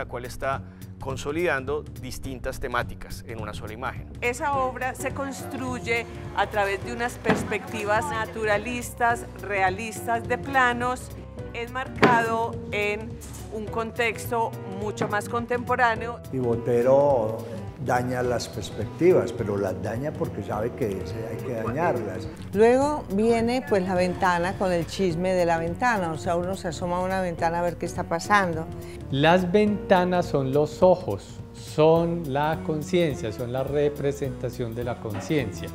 la cual está consolidando distintas temáticas en una sola imagen. Esa obra se construye a través de unas perspectivas naturalistas, realistas de planos, enmarcado en un contexto mucho más contemporáneo. Y Botero daña las perspectivas, pero las daña porque sabe que hay que dañarlas. Luego viene pues la ventana con el chisme de la ventana, o sea, uno se asoma a una ventana a ver qué está pasando. Las ventanas son los ojos, son la conciencia, son la representación de la conciencia.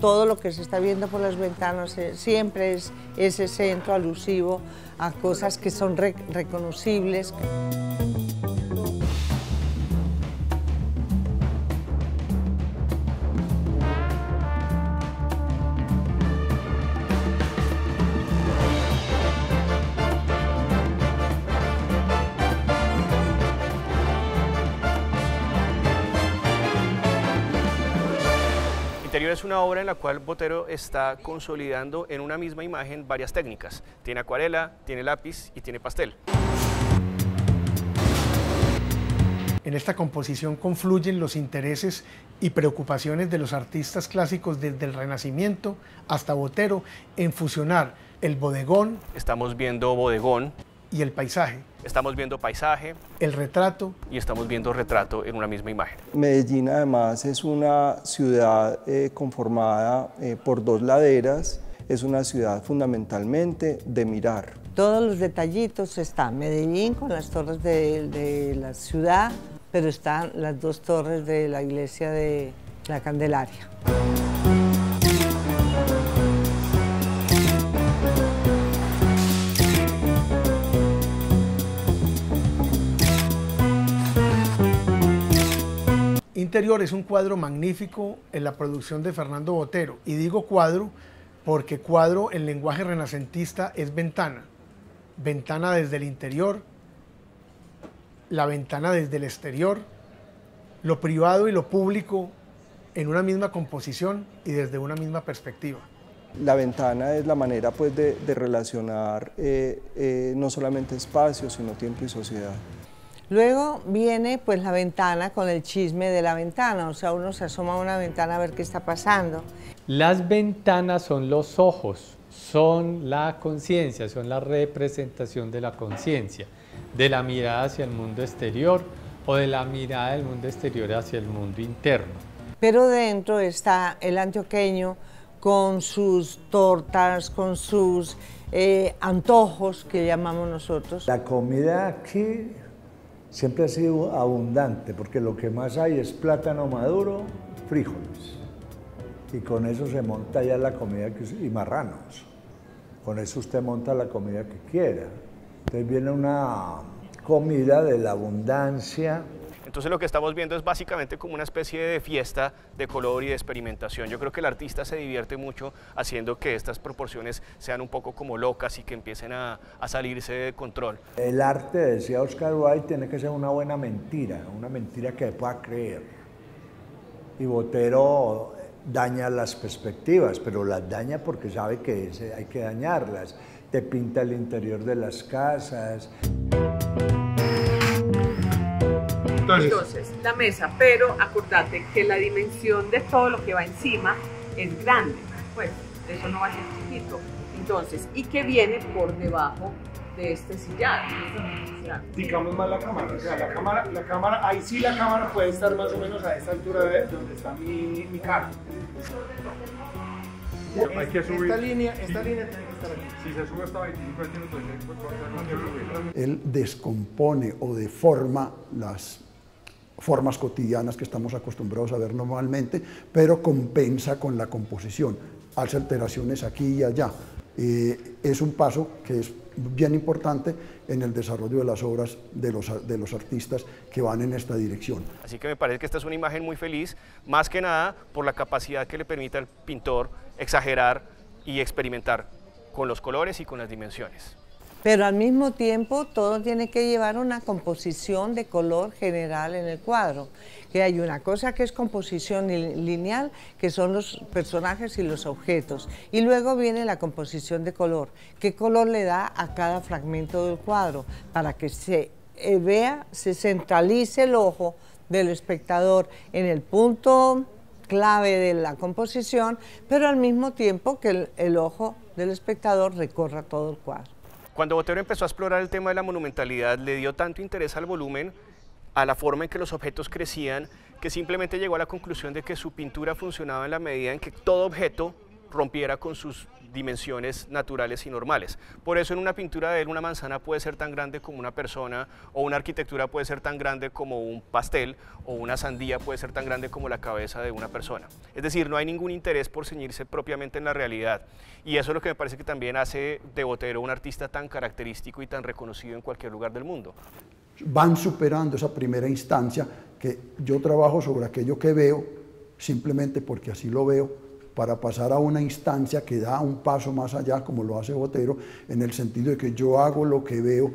Todo lo que se está viendo por las ventanas eh, siempre es ese centro alusivo a cosas que son reconocibles. Es una obra en la cual Botero está consolidando en una misma imagen varias técnicas. Tiene acuarela, tiene lápiz y tiene pastel. En esta composición confluyen los intereses y preocupaciones de los artistas clásicos desde el Renacimiento hasta Botero en fusionar el bodegón. Estamos viendo bodegón, y el paisaje. Estamos viendo paisaje. El retrato. Y estamos viendo retrato en una misma imagen. Medellín además es una ciudad eh, conformada eh, por dos laderas, es una ciudad fundamentalmente de mirar. Todos los detallitos están Medellín con las torres de, de la ciudad, pero están las dos torres de la iglesia de la Candelaria. Interior es un cuadro magnífico en la producción de Fernando Botero. Y digo cuadro porque cuadro en lenguaje renacentista es ventana. Ventana desde el interior, la ventana desde el exterior, lo privado y lo público en una misma composición y desde una misma perspectiva. La ventana es la manera pues, de, relacionar eh, eh, no solamente espacio, sino tiempo y sociedad. Luego viene pues la ventana con el chisme de la ventana, o sea, uno se asoma a una ventana a ver qué está pasando. Las ventanas son los ojos, son la conciencia, son la representación de la conciencia, de la mirada hacia el mundo exterior o de la mirada del mundo exterior hacia el mundo interno. Pero dentro está el antioqueño con sus tortas, con sus eh, antojos que llamamos nosotros. La comida aquí siempre ha sido abundante, porque lo que más hay es plátano maduro, frijoles. Y con eso se monta ya la comida que, y marranos. Con eso usted monta la comida que quiera. Entonces viene una comida de la abundancia, entonces lo que estamos viendo es básicamente como una especie de fiesta de color y de experimentación. Yo creo que el artista se divierte mucho haciendo que estas proporciones sean un poco como locas y que empiecen a, salirse de control. El arte, decía Oscar Wilde, tiene que ser una buena mentira, una mentira que pueda creer. Y Botero daña las perspectivas, pero las daña porque sabe que hay que dañarlas. Te pinta el interior de las casas. Entonces, la mesa, pero acordate que la dimensión de todo lo que va encima es grande, pues eso no va a ser chiquito. Entonces, ¿y qué viene por debajo de este sillado? Digamos más la cámara, o sea, la cámara, la cámara, ahí sí la cámara puede estar más o menos a esta altura de donde está mi, mi cara. Hay que subir. Esta línea, esta línea tiene que estar aquí. Si se sube hasta 25 centímetros, pues, Él descompone o deforma las formas cotidianas que estamos acostumbrados a ver normalmente, pero compensa con la composición, hace alteraciones aquí y allá. Eh, es un paso que es bien importante en el desarrollo de las obras de los, de los artistas que van en esta dirección. Así que me parece que esta es una imagen muy feliz, más que nada por la capacidad que le permite al pintor exagerar y experimentar con los colores y con las dimensiones. Pero al mismo tiempo todo tiene que llevar una composición de color general en el cuadro. Que hay una cosa que es composición lineal, que son los personajes y los objetos, y luego viene la composición de color. ¿Qué color le da a cada fragmento del cuadro? Para que se eh, vea, se centralice el ojo del espectador en el punto clave de la composición, pero al mismo tiempo que el ojo del espectador recorra todo el cuadro. Cuando Botero empezó a explorar el tema de la monumentalidad, le dio tanto interés al volumen, a la forma en que los objetos crecían, que simplemente llegó a la conclusión de que su pintura funcionaba en la medida en que todo objeto rompiera con sus dimensiones naturales y normales. Por eso en una pintura de él una manzana puede ser tan grande como una persona o una arquitectura puede ser tan grande como un pastel o una sandía puede ser tan grande como la cabeza de una persona. Es decir, no hay ningún interés por ceñirse propiamente en la realidad y eso es lo que me parece que también hace de Botero un artista tan característico y tan reconocido en cualquier lugar del mundo. Van superando esa primera instancia que yo trabajo sobre aquello que veo simplemente porque así lo veo para pasar a una instancia que da un paso más allá, como lo hace Botero, en el sentido de que yo hago lo que veo,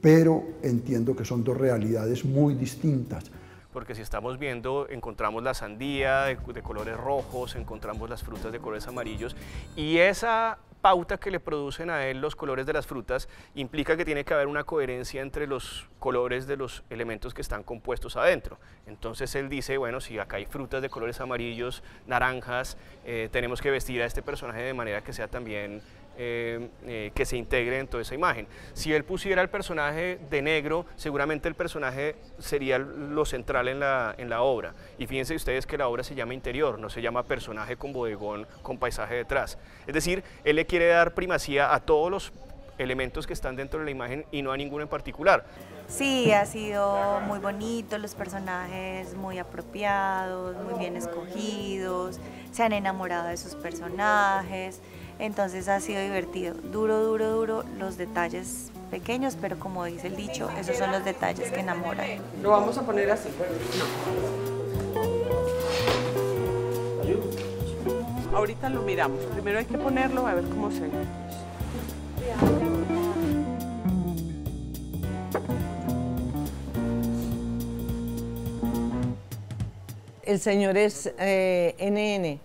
pero entiendo que son dos realidades muy distintas. Porque si estamos viendo, encontramos la sandía de, de colores rojos, encontramos las frutas de colores amarillos, y esa pauta que le producen a él los colores de las frutas implica que tiene que haber una coherencia entre los colores de los elementos que están compuestos adentro. Entonces él dice, bueno, si acá hay frutas de colores amarillos, naranjas, eh, tenemos que vestir a este personaje de manera que sea también eh, eh, que se integre en toda esa imagen. Si él pusiera el personaje de negro, seguramente el personaje sería lo central en la, en la obra. Y fíjense ustedes que la obra se llama interior, no se llama personaje con bodegón, con paisaje detrás. Es decir, él le quiere dar primacía a todos los elementos que están dentro de la imagen y no a ninguno en particular. Sí, ha sido muy bonito, los personajes muy apropiados, muy bien escogidos, se han enamorado de sus personajes. Entonces ha sido divertido, duro, duro, duro, los detalles pequeños, pero como dice el dicho, esos son los detalles que enamoran. Lo vamos a poner así. No. Ahorita lo miramos. Primero hay que ponerlo a ver cómo se ve. El señor es NN.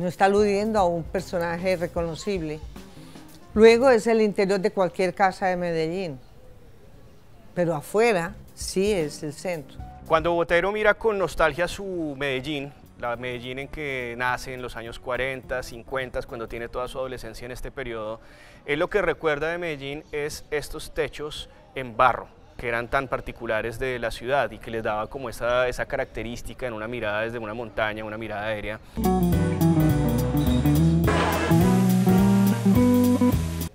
No está aludiendo a un personaje reconocible. Luego es el interior de cualquier casa de Medellín, pero afuera sí es el centro. Cuando Botero mira con nostalgia su Medellín, la Medellín en que nace en los años 40, 50, cuando tiene toda su adolescencia en este periodo, él lo que recuerda de Medellín es estos techos en barro, que eran tan particulares de la ciudad y que les daba como esa, esa característica en una mirada desde una montaña, una mirada aérea.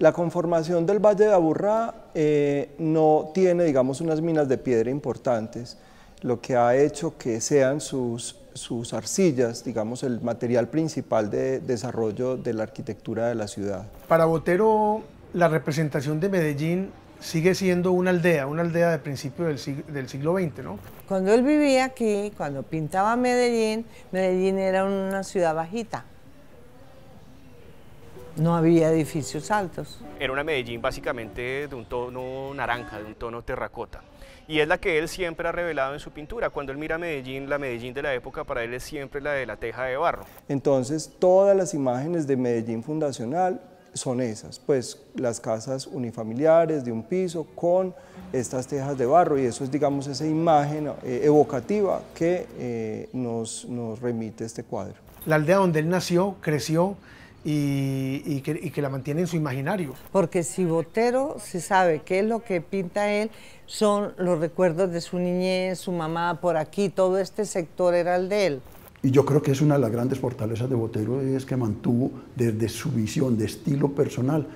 La conformación del Valle de Aburrá eh, no tiene, digamos, unas minas de piedra importantes, lo que ha hecho que sean sus, sus arcillas, digamos, el material principal de desarrollo de la arquitectura de la ciudad. Para Botero, la representación de Medellín sigue siendo una aldea, una aldea de principio del siglo, del siglo XX, ¿no? Cuando él vivía aquí, cuando pintaba Medellín, Medellín era una ciudad bajita no había edificios altos. Era una Medellín básicamente de un tono naranja, de un tono terracota. Y es la que él siempre ha revelado en su pintura. Cuando él mira Medellín, la Medellín de la época para él es siempre la de la teja de barro. Entonces, todas las imágenes de Medellín fundacional son esas, pues las casas unifamiliares de un piso con estas tejas de barro y eso es digamos esa imagen eh, evocativa que eh, nos, nos remite este cuadro. La aldea donde él nació, creció, y, que, la mantiene en su imaginario. Porque si Botero se sabe qué es lo que pinta él, son los recuerdos de su niñez, su mamá por aquí, todo este sector era el de él. Y yo creo que es una de las grandes fortalezas de Botero, es que mantuvo desde su visión de estilo personal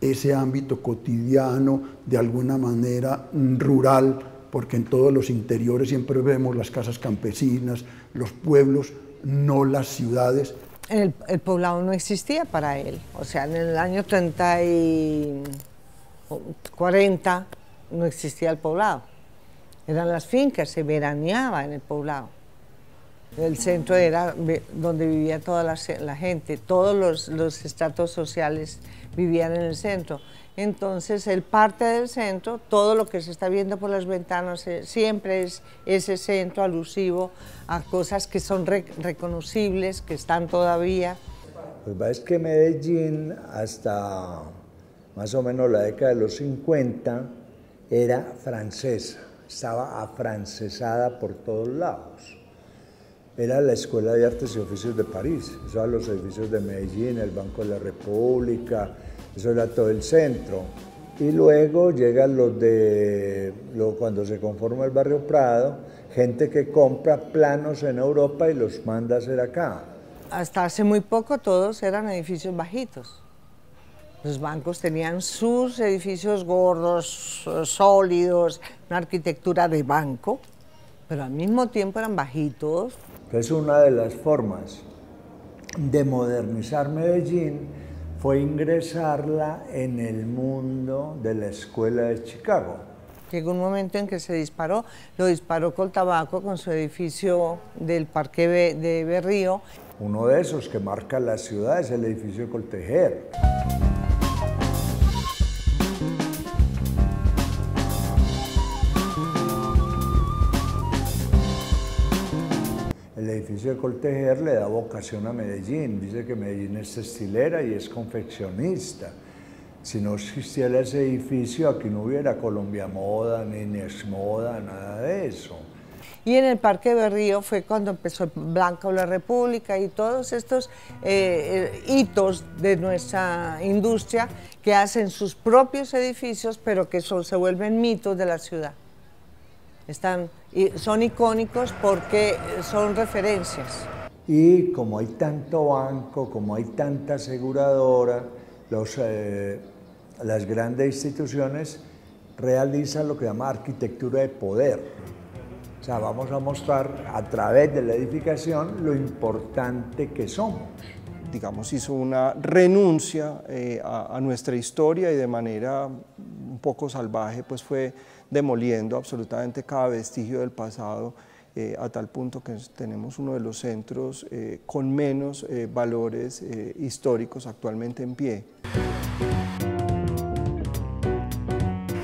ese ámbito cotidiano, de alguna manera rural, porque en todos los interiores siempre vemos las casas campesinas, los pueblos, no las ciudades, el, poblado no existía para él. O sea, en el año 30 y 40 no existía el poblado. Eran las fincas, se veraneaba en el poblado. El centro era donde vivía toda la, gente, todos los, los, estratos sociales vivían en el centro. Entonces, el parte del centro, todo lo que se está viendo por las ventanas, eh, siempre es ese centro alusivo a cosas que son reconocibles, que están todavía. Pues es que Medellín, hasta más o menos la década de los 50, era francesa, estaba afrancesada por todos lados era la Escuela de Artes y Oficios de París. Eso eran los edificios de Medellín, el Banco de la República, eso era todo el centro. Y luego llegan los de, cuando se conforma el barrio Prado, gente que compra planos en Europa y los manda a hacer acá. Hasta hace muy poco todos eran edificios bajitos. Los bancos tenían sus edificios gordos, sólidos, una arquitectura de banco, pero al mismo tiempo eran bajitos, es una de las formas de modernizar Medellín fue ingresarla en el mundo de la escuela de Chicago. Llegó un momento en que se disparó, lo disparó con tabaco con su edificio del Parque de Berrío. Uno de esos que marca la ciudad es el edificio Coltejer. Edificio de Coltejer le da vocación a Medellín. Dice que Medellín es textilera y es confeccionista. Si no existiera ese edificio, aquí no hubiera Colombia Moda, ni Nex Moda, nada de eso. Y en el Parque Berrío fue cuando empezó Blanca o la República y todos estos eh, eh, hitos de nuestra industria que hacen sus propios edificios, pero que se vuelven mitos de la ciudad. Están son icónicos porque son referencias. Y como hay tanto banco, como hay tanta aseguradora, los, eh, las grandes instituciones realizan lo que llama arquitectura de poder. O sea, vamos a mostrar a través de la edificación lo importante que somos. Digamos, hizo una renuncia eh, a, a nuestra historia y de manera un poco salvaje, pues fue demoliendo absolutamente cada vestigio del pasado eh, a tal punto que tenemos uno de los centros eh, con menos eh, valores históricos actualmente en pie.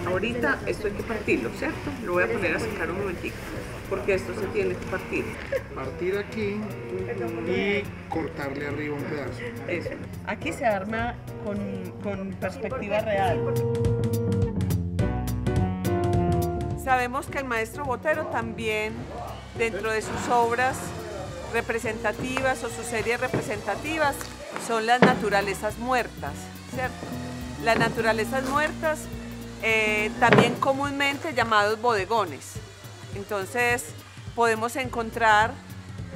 Ahorita esto hay que partirlo, ¿cierto? Lo voy a poner a secar un momentito, porque esto se tiene que partir. Partir aquí y cortarle arriba un pedazo. Eso. Aquí se arma con, con perspectiva real. Sabemos que el maestro Botero también, dentro de sus obras representativas o sus series representativas, son las naturalezas muertas, ¿cierto? Las naturalezas muertas, eh, también comúnmente llamados bodegones. Entonces, podemos encontrar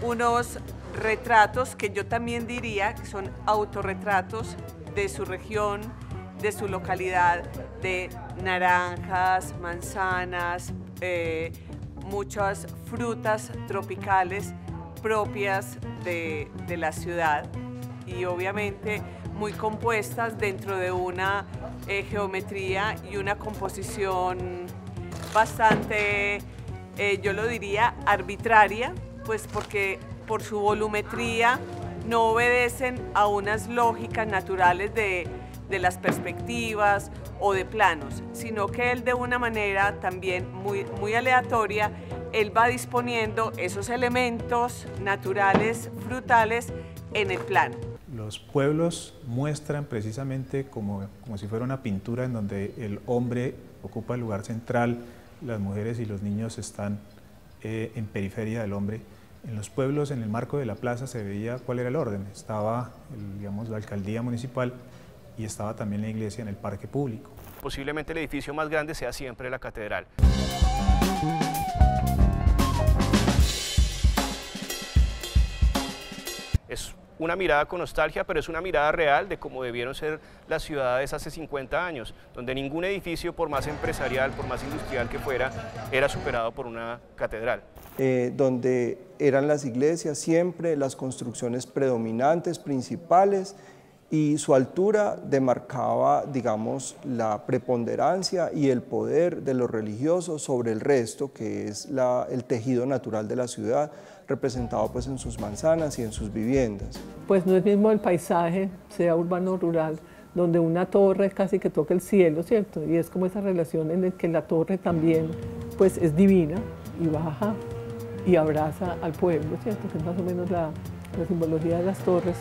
unos retratos que yo también diría que son autorretratos de su región, de su localidad, de naranjas, manzanas, eh, muchas frutas tropicales propias de, la ciudad y obviamente muy compuestas dentro de una eh, geometría y una composición bastante, eh, yo lo diría, arbitraria, pues porque por su volumetría no obedecen a unas lógicas naturales de de las perspectivas o de planos, sino que él de una manera también muy, muy aleatoria, él va disponiendo esos elementos naturales, frutales, en el plano. Los pueblos muestran precisamente como, como si fuera una pintura en donde el hombre ocupa el lugar central, las mujeres y los niños están eh, en periferia del hombre. En los pueblos, en el marco de la plaza, se veía cuál era el orden. Estaba, digamos, la alcaldía municipal y estaba también la iglesia en el parque público. Posiblemente el edificio más grande sea siempre la catedral. Es una mirada con nostalgia, pero es una mirada real de cómo debieron ser las ciudades hace 50 años, donde ningún edificio, por más empresarial, por más industrial que fuera, era superado por una catedral. Eh, donde eran las iglesias siempre las construcciones predominantes, principales, y su altura demarcaba, digamos, la preponderancia y el poder de los religiosos sobre el resto, que es el tejido natural de la ciudad, representado pues en sus manzanas y en sus viviendas. Pues no es mismo el paisaje, sea urbano o rural, donde una torre casi que toca el cielo, ¿cierto? Y es como esa relación en la que la torre también pues es divina y baja y abraza al pueblo, ¿cierto? Que es más o menos la, la simbología de las torres.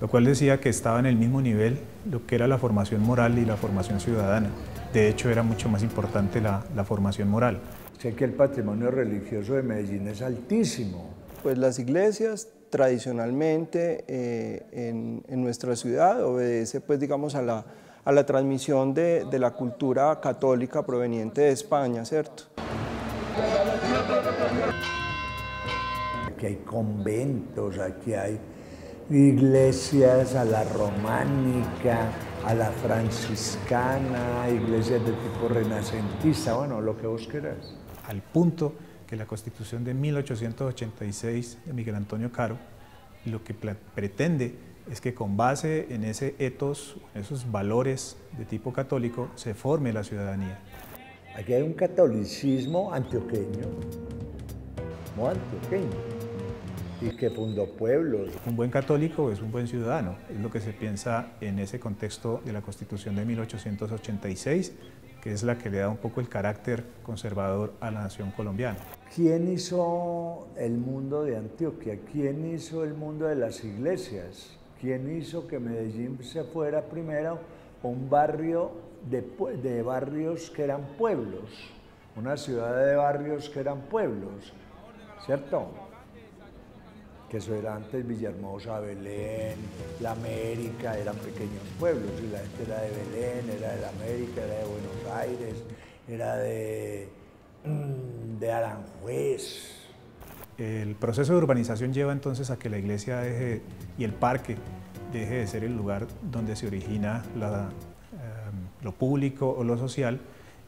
Lo cual decía que estaba en el mismo nivel lo que era la formación moral y la formación ciudadana. De hecho, era mucho más importante la, la formación moral. Sé que el patrimonio religioso de Medellín es altísimo. Pues las iglesias tradicionalmente eh, en, en, nuestra ciudad obedece pues digamos a la, a la transmisión de, de la cultura católica proveniente de España, ¿cierto? Aquí hay conventos, aquí hay iglesias a la románica, a la franciscana, iglesias de tipo renacentista, bueno, lo que vos querás. Al punto que la Constitución de 1886 de Miguel Antonio Caro lo que pretende es que con base en ese etos, en esos valores de tipo católico, se forme la ciudadanía. Aquí hay un catolicismo antioqueño, no antioqueño, y que fundó pueblos. Un buen católico es un buen ciudadano, es lo que se piensa en ese contexto de la Constitución de 1886, que es la que le da un poco el carácter conservador a la nación colombiana. ¿Quién hizo el mundo de Antioquia? ¿Quién hizo el mundo de las iglesias? ¿Quién hizo que Medellín se fuera primero un barrio de, de barrios que eran pueblos? Una ciudad de barrios que eran pueblos, ¿cierto? Eso era antes Villahermosa, Belén, La América, eran pequeños pueblos la gente era de Belén, era de La América, era de Buenos Aires, era de, mm, de Aranjuez. El proceso de urbanización lleva entonces a que la iglesia deje y el parque deje de ser el lugar donde se origina eh, lo público o lo social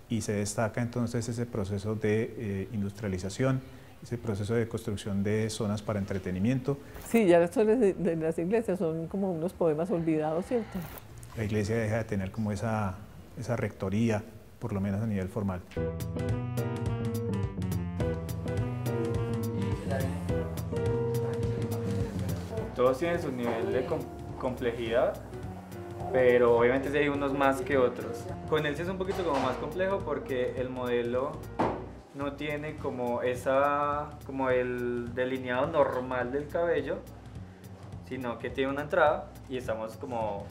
y se destaca entonces ese proceso de eh, industrialización, ese proceso de construcción de zonas para entretenimiento. Sí, ya las de, de, las iglesias son como unos poemas olvidados, ¿cierto? La iglesia deja de tener como esa, esa rectoría, por lo menos a nivel formal. Todos tienen su nivel de com complejidad, pero obviamente sí hay unos más que otros. Con él sí es un poquito como más complejo porque el modelo no tiene como esa como el delineado normal del cabello sino que tiene una entrada y estamos como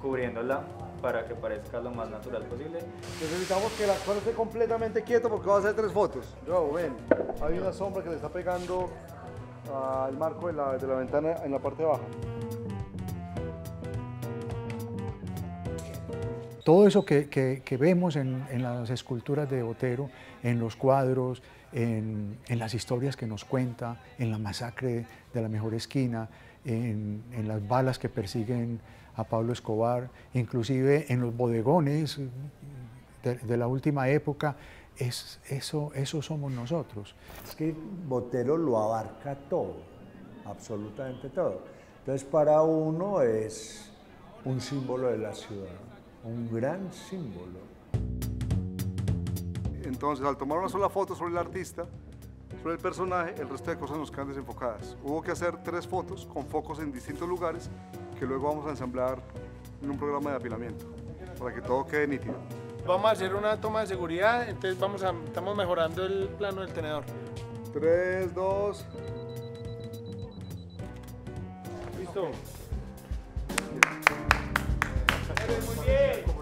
cubriéndola para que parezca lo más natural posible. Necesitamos que la cuadro esté completamente quieto porque va a hacer tres fotos. Yo, ven, hay una sombra que le está pegando al marco de la, de la ventana en la parte baja. Todo eso que, que, vemos en, en, las esculturas de Botero, en los cuadros, en, en, las historias que nos cuenta, en la masacre de la mejor esquina, en, en las balas que persiguen a Pablo Escobar, inclusive en los bodegones de, de la última época, es, eso, eso somos nosotros. Es que Botero lo abarca todo, absolutamente todo. Entonces para uno es un símbolo de la ciudad un gran símbolo. Entonces, al tomar una sola foto sobre el artista, sobre el personaje, el resto de cosas nos quedan desenfocadas. Hubo que hacer tres fotos con focos en distintos lugares que luego vamos a ensamblar en un programa de apilamiento para que todo quede nítido. Vamos a hacer una toma de seguridad, entonces vamos a, estamos mejorando el plano del tenedor. 3, 2. Listo. mulher!